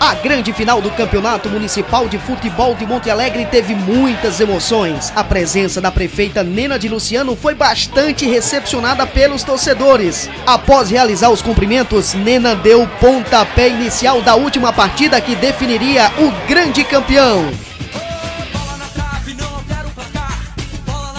A grande final do Campeonato Municipal de Futebol de Monte Alegre teve muitas emoções. A presença da prefeita Nena de Luciano foi bastante recepcionada pelos torcedores. Após realizar os cumprimentos, Nena deu o pontapé inicial da última partida que definiria o grande campeão.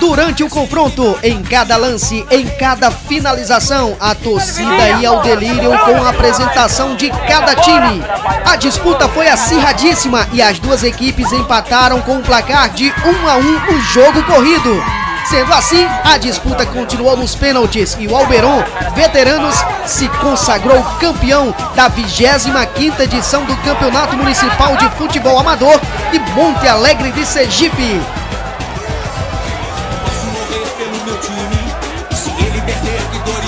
Durante o confronto, em cada lance, em cada finalização, a torcida ia ao delírio com a apresentação de cada time. A disputa foi acirradíssima e as duas equipes empataram com um placar de 1 a 1 no jogo corrido. Sendo assim, a disputa continuou nos pênaltis e o Alberon, veteranos, se consagrou campeão da 25ª edição do Campeonato Municipal de Futebol Amador de Monte Alegre de Sergipe time. Se ele perder de dois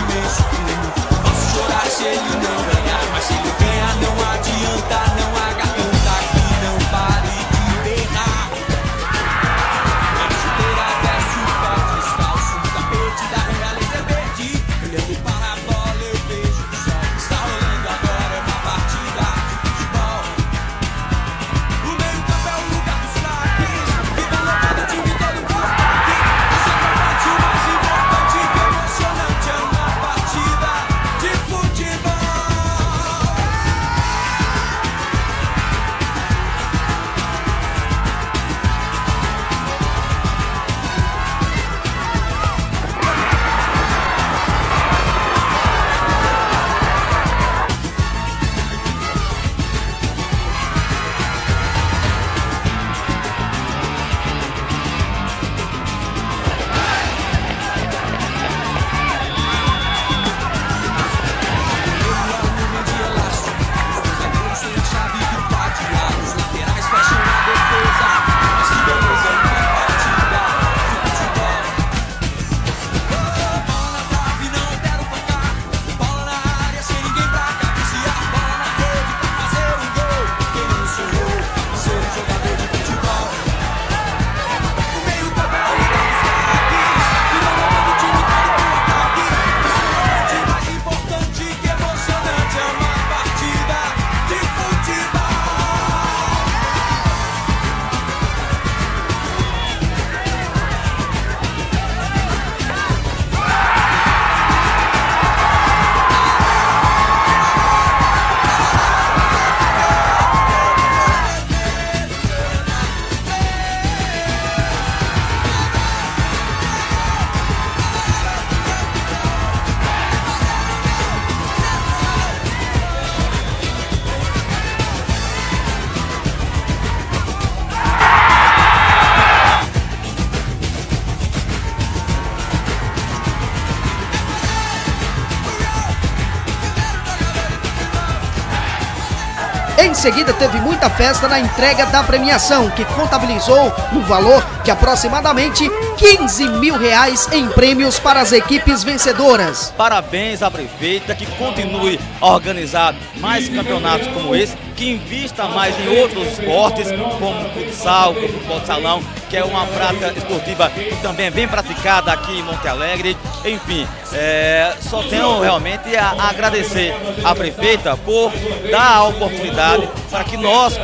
Em seguida, teve muita festa na entrega da premiação, que contabilizou no valor de aproximadamente 15 mil reais em prêmios para as equipes vencedoras. Parabéns à prefeita que continue a organizar mais campeonatos como esse, que invista mais em outros esportes, como futsal, como futebol de salão, que é uma prática esportiva que também é bem praticada aqui em Monte Alegre. Enfim, é, só tenho realmente a, a agradecer à prefeita por dar a oportunidade para que nós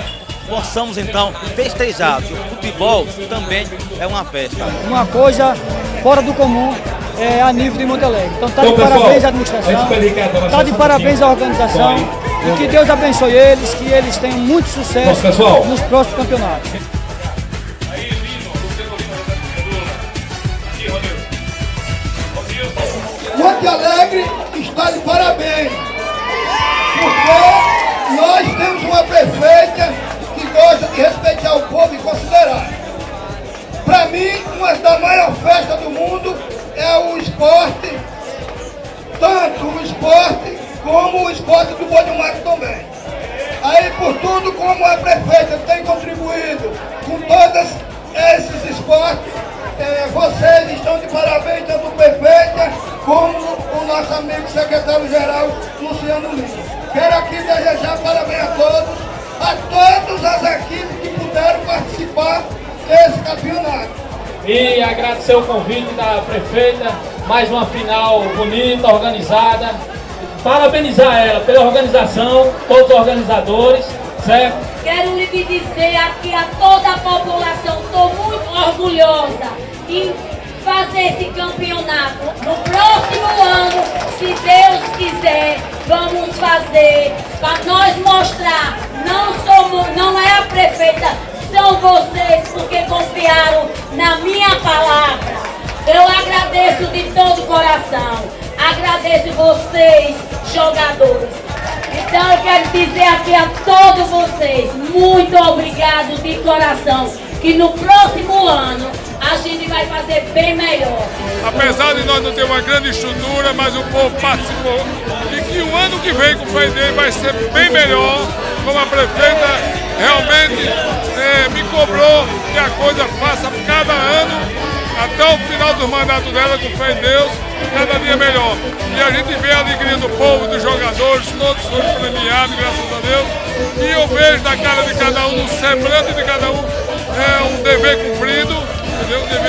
possamos então festejar. Que o futebol também é uma festa. Uma coisa fora do comum é, a nível de Monte Alegre. Então tá de Bom, parabéns à administração, tá de parabéns à organização e que Deus abençoe eles, que eles tenham muito sucesso nos próximos campeonatos. Monte Alegre está de parabéns, porque nós temos uma prefeita que gosta de respeitar o povo e considerar. Para mim, uma das maiores festas do mundo é o esporte, tanto o esporte como o esporte do boi mato também. Aí, por tudo como a prefeita tem contribuído com todos esses esportes, é, vocês estão de parabéns, tanto o prefeita desejar parabéns a todos, a todas as equipes que puderam participar desse campeonato. E agradecer o convite da prefeita, mais uma final bonita, organizada. Parabenizar ela pela organização, todos os organizadores Certo? Quero lhe dizer aqui a toda a população, estou muito orgulhosa em fazer esse campeonato. No próximo ano, se Deus quiser, vamos fazer para nós mostrar. Não somos, não é a prefeita, são vocês porque confiaram na minha palavra. Eu agradeço de todo o coração. Agradeço vocês, jogadores. Então eu quero dizer aqui a todos vocês, muito obrigado de coração, que no próximo ano a gente vai fazer bem melhor. Apesar de nós não ter uma grande estrutura, mas o povo participou e que o ano que vem com o Feidei vai ser bem melhor, como a prefeita realmente é, me cobrou que a coisa faça cada ano até o final do mandato dela, com fé em Deus, cada dia melhor. E a gente vê a alegria do povo, dos jogadores, todos foram premiados, graças a Deus. E eu vejo na cara de cada um, no semblante de cada um, é um dever cumprido, entendeu? Um dever cumprido, graças